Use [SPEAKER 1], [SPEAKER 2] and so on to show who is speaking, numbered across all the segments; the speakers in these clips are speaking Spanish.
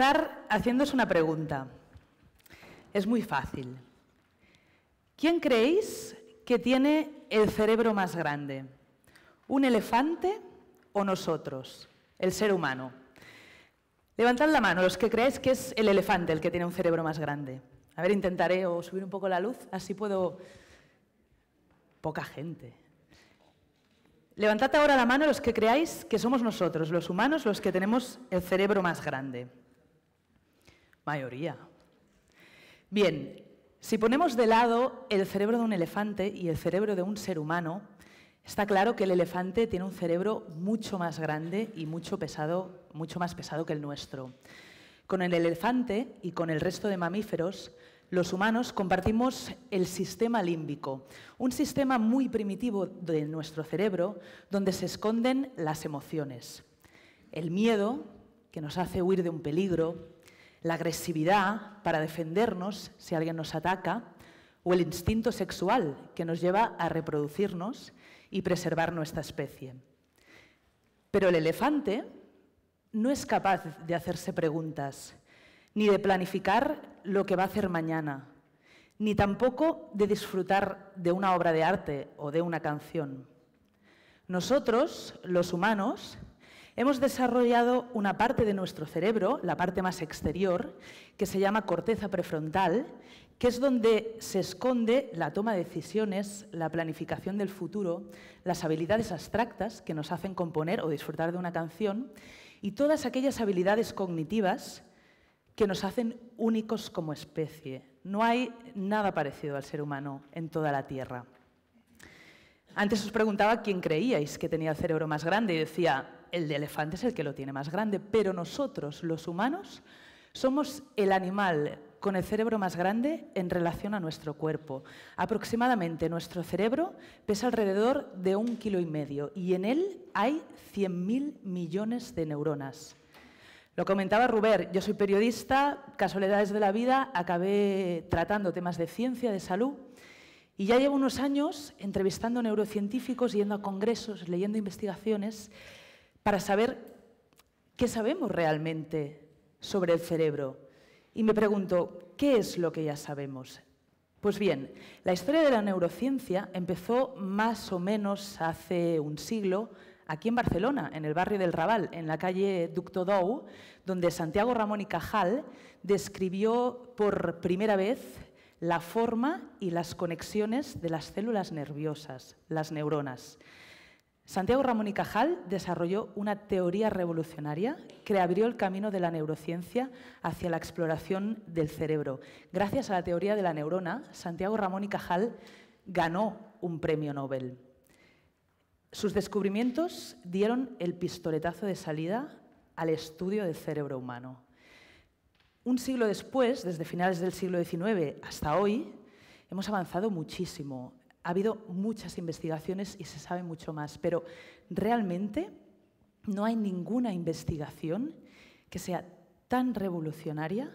[SPEAKER 1] empezar haciéndose una pregunta. Es muy fácil. ¿Quién creéis que tiene el cerebro más grande? ¿Un elefante o nosotros, el ser humano? Levantad la mano los que creéis que es el elefante el que tiene un cerebro más grande. A ver, intentaré o subir un poco la luz, así puedo... Poca gente. Levantad ahora la mano los que creáis que somos nosotros, los humanos, los que tenemos el cerebro más grande. Mayoría. Bien, si ponemos de lado el cerebro de un elefante y el cerebro de un ser humano, está claro que el elefante tiene un cerebro mucho más grande y mucho, pesado, mucho más pesado que el nuestro. Con el elefante y con el resto de mamíferos, los humanos compartimos el sistema límbico, un sistema muy primitivo de nuestro cerebro donde se esconden las emociones. El miedo, que nos hace huir de un peligro, la agresividad para defendernos si alguien nos ataca, o el instinto sexual que nos lleva a reproducirnos y preservar nuestra especie. Pero el elefante no es capaz de hacerse preguntas, ni de planificar lo que va a hacer mañana, ni tampoco de disfrutar de una obra de arte o de una canción. Nosotros, los humanos, hemos desarrollado una parte de nuestro cerebro, la parte más exterior, que se llama corteza prefrontal, que es donde se esconde la toma de decisiones, la planificación del futuro, las habilidades abstractas que nos hacen componer o disfrutar de una canción y todas aquellas habilidades cognitivas que nos hacen únicos como especie. No hay nada parecido al ser humano en toda la Tierra. Antes os preguntaba quién creíais que tenía el cerebro más grande y decía, el de elefante es el que lo tiene más grande, pero nosotros, los humanos, somos el animal con el cerebro más grande en relación a nuestro cuerpo. Aproximadamente nuestro cerebro pesa alrededor de un kilo y medio y en él hay 100.000 millones de neuronas. Lo comentaba Ruber, yo soy periodista, casualidades de la vida, acabé tratando temas de ciencia, de salud, y ya llevo unos años entrevistando neurocientíficos, yendo a congresos, leyendo investigaciones, para saber qué sabemos realmente sobre el cerebro. Y me pregunto, ¿qué es lo que ya sabemos? Pues bien, la historia de la neurociencia empezó más o menos hace un siglo aquí en Barcelona, en el barrio del Raval, en la calle Ducto Dou, donde Santiago Ramón y Cajal describió por primera vez la forma y las conexiones de las células nerviosas, las neuronas. Santiago Ramón y Cajal desarrolló una teoría revolucionaria que abrió el camino de la neurociencia hacia la exploración del cerebro. Gracias a la teoría de la neurona, Santiago Ramón y Cajal ganó un premio Nobel. Sus descubrimientos dieron el pistoletazo de salida al estudio del cerebro humano. Un siglo después, desde finales del siglo XIX hasta hoy, hemos avanzado muchísimo. Ha habido muchas investigaciones y se sabe mucho más, pero realmente no hay ninguna investigación que sea tan revolucionaria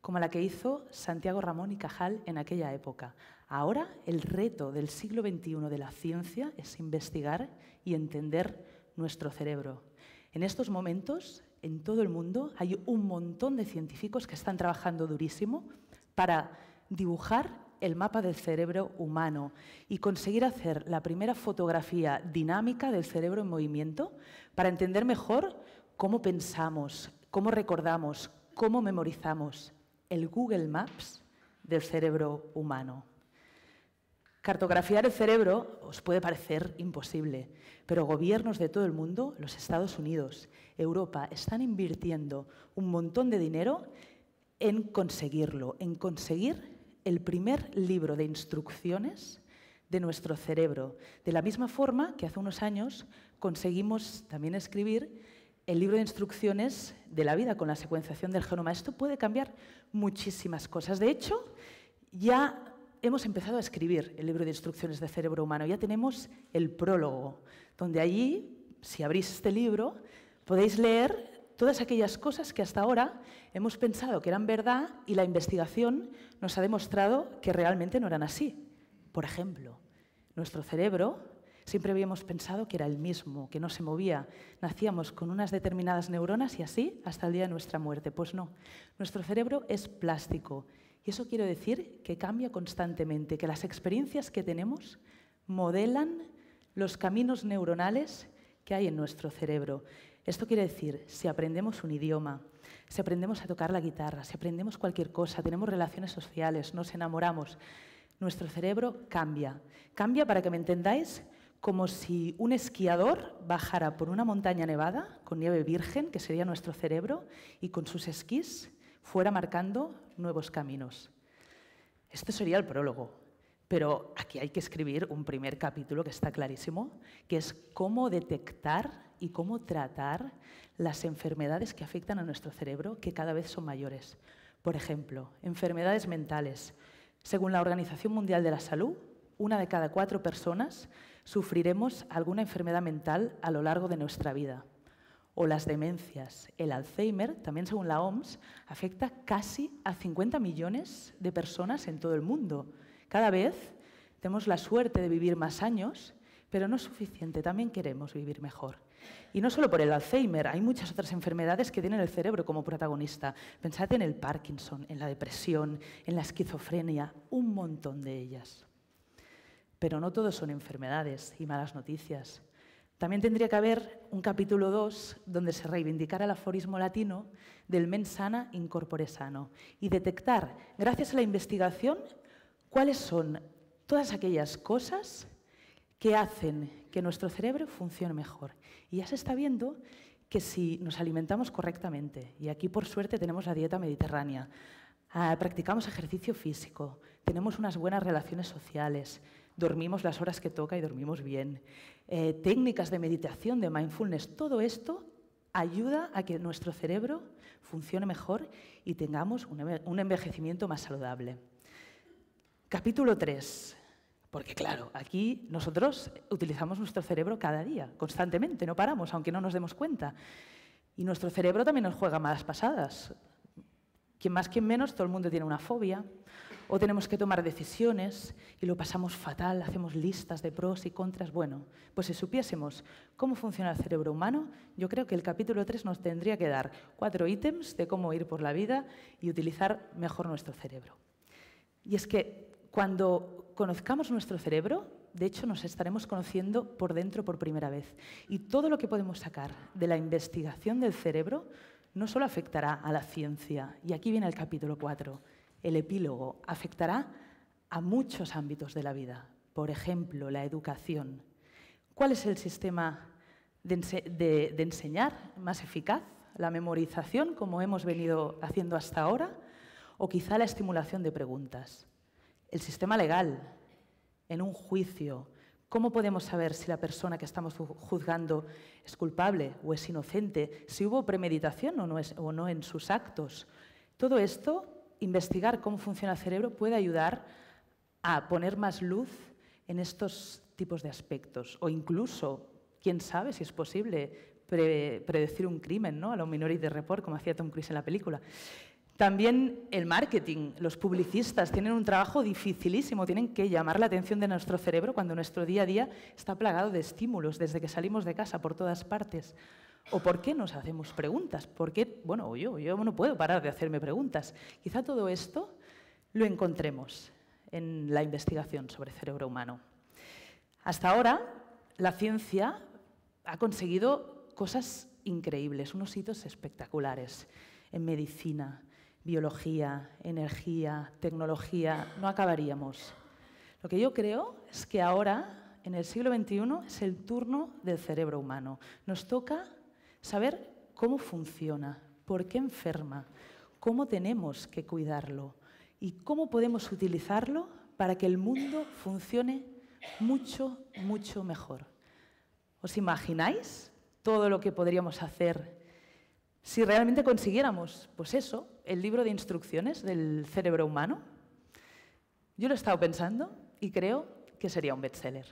[SPEAKER 1] como la que hizo Santiago Ramón y Cajal en aquella época. Ahora el reto del siglo XXI de la ciencia es investigar y entender nuestro cerebro. En estos momentos, en todo el mundo, hay un montón de científicos que están trabajando durísimo para dibujar el mapa del cerebro humano y conseguir hacer la primera fotografía dinámica del cerebro en movimiento para entender mejor cómo pensamos, cómo recordamos, cómo memorizamos el Google Maps del cerebro humano. Cartografiar el cerebro os puede parecer imposible, pero gobiernos de todo el mundo, los Estados Unidos, Europa, están invirtiendo un montón de dinero en conseguirlo, en conseguir el primer libro de instrucciones de nuestro cerebro, de la misma forma que hace unos años conseguimos también escribir el libro de instrucciones de la vida con la secuenciación del genoma. Esto puede cambiar muchísimas cosas. De hecho, ya hemos empezado a escribir el libro de instrucciones de cerebro humano. Ya tenemos el prólogo, donde allí, si abrís este libro, podéis leer todas aquellas cosas que hasta ahora hemos pensado que eran verdad y la investigación nos ha demostrado que realmente no eran así. Por ejemplo, nuestro cerebro siempre habíamos pensado que era el mismo, que no se movía. Nacíamos con unas determinadas neuronas y así hasta el día de nuestra muerte. Pues no, nuestro cerebro es plástico y eso quiere decir que cambia constantemente, que las experiencias que tenemos modelan los caminos neuronales que hay en nuestro cerebro. Esto quiere decir, si aprendemos un idioma, si aprendemos a tocar la guitarra, si aprendemos cualquier cosa, tenemos relaciones sociales, nos enamoramos, nuestro cerebro cambia. Cambia, para que me entendáis, como si un esquiador bajara por una montaña nevada con nieve virgen, que sería nuestro cerebro, y con sus esquís fuera marcando nuevos caminos. Esto sería el prólogo, pero aquí hay que escribir un primer capítulo que está clarísimo, que es cómo detectar y cómo tratar las enfermedades que afectan a nuestro cerebro, que cada vez son mayores. Por ejemplo, enfermedades mentales. Según la Organización Mundial de la Salud, una de cada cuatro personas sufriremos alguna enfermedad mental a lo largo de nuestra vida o las demencias. El Alzheimer, también según la OMS, afecta casi a 50 millones de personas en todo el mundo. Cada vez tenemos la suerte de vivir más años, pero no es suficiente, también queremos vivir mejor. Y no solo por el Alzheimer, hay muchas otras enfermedades que tienen el cerebro como protagonista. Pensad en el Parkinson, en la depresión, en la esquizofrenia, un montón de ellas. Pero no todos son enfermedades y malas noticias. También tendría que haber un capítulo 2 donde se reivindicara el aforismo latino del mens sana incorpore sano y detectar, gracias a la investigación, cuáles son todas aquellas cosas que hacen que nuestro cerebro funcione mejor. Y ya se está viendo que si nos alimentamos correctamente, y aquí por suerte tenemos la dieta mediterránea, ah, practicamos ejercicio físico, tenemos unas buenas relaciones sociales, dormimos las horas que toca y dormimos bien, eh, técnicas de meditación, de mindfulness, todo esto ayuda a que nuestro cerebro funcione mejor y tengamos un envejecimiento más saludable. Capítulo 3. Porque claro, aquí nosotros utilizamos nuestro cerebro cada día, constantemente, no paramos, aunque no nos demos cuenta. Y nuestro cerebro también nos juega malas pasadas. Quien más, quien menos, todo el mundo tiene una fobia, o tenemos que tomar decisiones y lo pasamos fatal, hacemos listas de pros y contras. Bueno, pues si supiésemos cómo funciona el cerebro humano, yo creo que el capítulo 3 nos tendría que dar cuatro ítems de cómo ir por la vida y utilizar mejor nuestro cerebro. Y es que cuando conozcamos nuestro cerebro, de hecho nos estaremos conociendo por dentro por primera vez. Y todo lo que podemos sacar de la investigación del cerebro no solo afectará a la ciencia, y aquí viene el capítulo 4, el epílogo afectará a muchos ámbitos de la vida. Por ejemplo, la educación. ¿Cuál es el sistema de, enseñar más eficaz? ¿La memorización, como hemos venido haciendo hasta ahora? ¿O quizá la estimulación de preguntas? El sistema legal, en un juicio, ¿Cómo podemos saber si la persona que estamos juzgando es culpable o es inocente? Si hubo premeditación o no, en sus actos. Todo esto investigar cómo funciona el cerebro puede ayudar a poner más luz en estos tipos de aspectos. O incluso, quién sabe si es posible predecir un crimen, ¿no? a lo Minority Report, como hacía Tom Cruise en la película. También el marketing, los publicistas tienen un trabajo dificilísimo, tienen que llamar la atención de nuestro cerebro cuando nuestro día a día está plagado de estímulos desde que salimos de casa por todas partes. ¿O por qué nos hacemos preguntas? ¿Por qué? Bueno, yo, yo no puedo parar de hacerme preguntas. Quizá todo esto lo encontremos en la investigación sobre cerebro humano. Hasta ahora, la ciencia ha conseguido cosas increíbles, unos hitos espectaculares en medicina, biología, energía, tecnología, no acabaríamos. Lo que yo creo es que ahora, en el siglo XXI, es el turno del cerebro humano. Nos toca Saber cómo funciona, por qué enferma, cómo tenemos que cuidarlo y cómo podemos utilizarlo para que el mundo funcione mucho, mucho mejor. ¿Os imagináis todo lo que podríamos hacer si realmente consiguiéramos, pues eso, el libro de instrucciones del cerebro humano? Yo lo he estado pensando y creo que sería un bestseller.